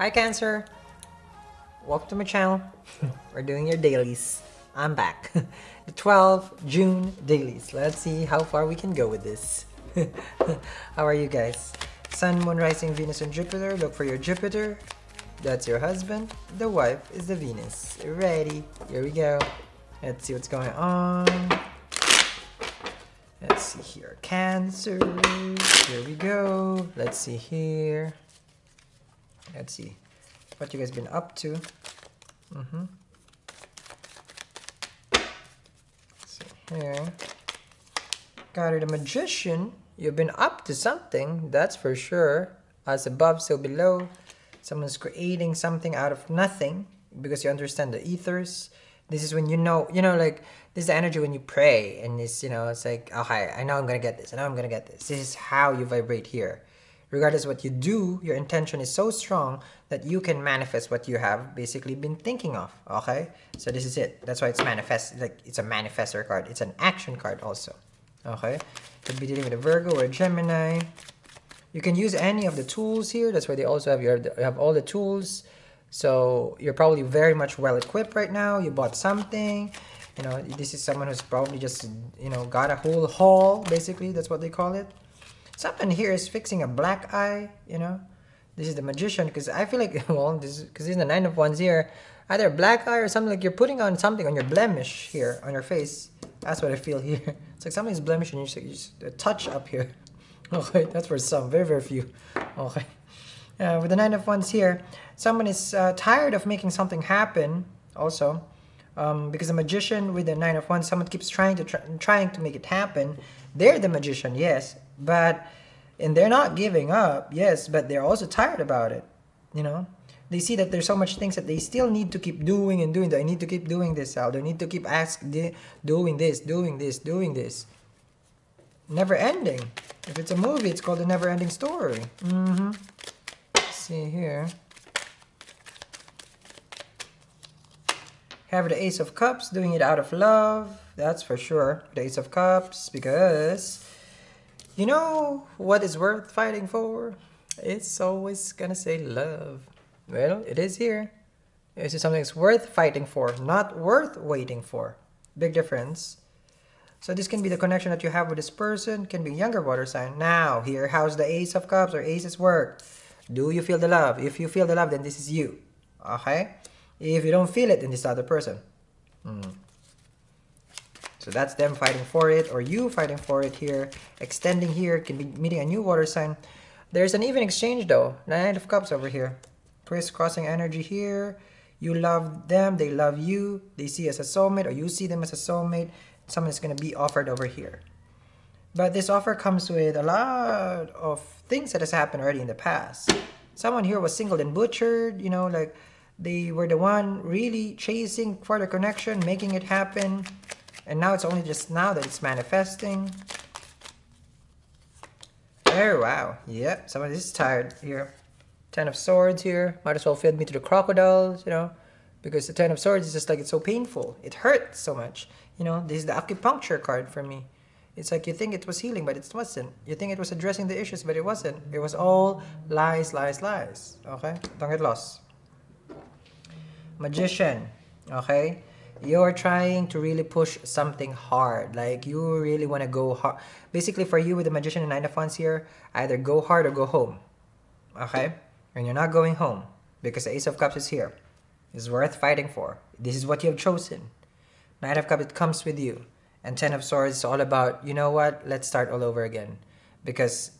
Hi Cancer! Welcome to my channel. We're doing your dailies. I'm back. the 12 June dailies. Let's see how far we can go with this. how are you guys? Sun, Moon, Rising, Venus, and Jupiter. Look for your Jupiter. That's your husband. The wife is the Venus. Ready? Here we go. Let's see what's going on. Let's see here. Cancer. Here we go. Let's see here. Let's see what you guys been up to. Mm-hmm. see here. Got it, a magician. You've been up to something, that's for sure. As above, so below. Someone's creating something out of nothing because you understand the ethers. This is when you know, you know, like this is the energy when you pray, and it's you know, it's like, okay, I know I'm gonna get this, I know I'm gonna get this. This is how you vibrate here regardless what you do, your intention is so strong that you can manifest what you have basically been thinking of. Okay, so this is it. That's why it's manifest. Like it's a manifestor card. It's an action card also. Okay, could be dealing with a Virgo or a Gemini. You can use any of the tools here. That's why they also have your you have all the tools. So you're probably very much well equipped right now. You bought something. You know, this is someone who's probably just you know got a whole haul. Basically, that's what they call it. Something here is fixing a black eye, you know. This is the magician because I feel like, well, this because this is the nine of wands here. Either black eye or something like you're putting on something on your blemish here on your face. That's what I feel here. It's like something's blemish and you just, you just a touch up here. Okay, that's for some, very, very few. Okay. Uh, with the Nine of Wands here, someone is uh, tired of making something happen also. Um, because the magician with the Nine of Wands, someone keeps trying to try, trying to make it happen. They're the magician, yes, but and they're not giving up, yes, but they're also tired about it. You know, they see that there's so much things that they still need to keep doing and doing. I need to keep doing this out. They need to keep ask doing this, doing this, doing this. Never ending. If it's a movie, it's called a never ending story. Mm-hmm. see here. Have the Ace of Cups, doing it out of love. That's for sure. The Ace of Cups, because you know what is worth fighting for? It's always gonna say love. Well, it is here. This is something that's worth fighting for, not worth waiting for. Big difference. So this can be the connection that you have with this person, can be younger water sign. Now, here, how's the Ace of Cups or Aces work? Do you feel the love? If you feel the love, then this is you. Okay? If you don't feel it, in this other person. Mm. So that's them fighting for it, or you fighting for it here. Extending here, can be meeting a new water sign. There's an even exchange though. Nine of Cups over here. Crisscrossing energy here. You love them, they love you. They see as a soulmate, or you see them as a soulmate. Someone is going to be offered over here. But this offer comes with a lot of things that has happened already in the past. Someone here was singled and butchered, you know, like they were the one really chasing for the connection, making it happen. And now it's only just now that it's manifesting. Oh, wow. Yep, someone is tired here. Ten of Swords here. Might as well feed me to the crocodiles, you know. Because the Ten of Swords is just like, it's so painful. It hurts so much. You know, this is the acupuncture card for me. It's like you think it was healing, but it wasn't. You think it was addressing the issues, but it wasn't. It was all lies, lies, lies. Okay? Don't get lost magician okay? You're trying to really push something hard like you really want to go hard basically for you with the magician and nine of wands here either go hard or go home okay? And you're not going home because the ace of cups is here it's worth fighting for. This is what you have chosen. Nine of cups it comes with you. And ten of swords is all about you know what? Let's start all over again. Because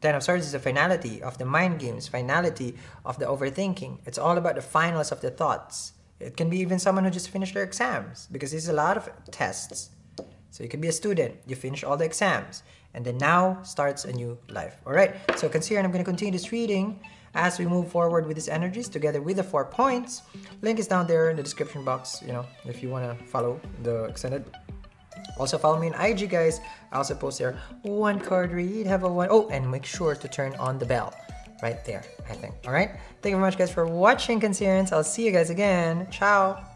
Ten of Swords is the finality of the mind games, finality of the overthinking. It's all about the finals of the thoughts. It can be even someone who just finished their exams because there's a lot of tests. So you can be a student, you finish all the exams, and then now starts a new life. All right, so consider, and I'm going to continue this reading as we move forward with these energies together with the four points. Link is down there in the description box, you know, if you want to follow the extended also follow me on IG guys. I also post there one card read, have a one. Oh, and make sure to turn on the bell right there, I think. All right. Thank you very much guys for watching Cancerians. I'll see you guys again. Ciao.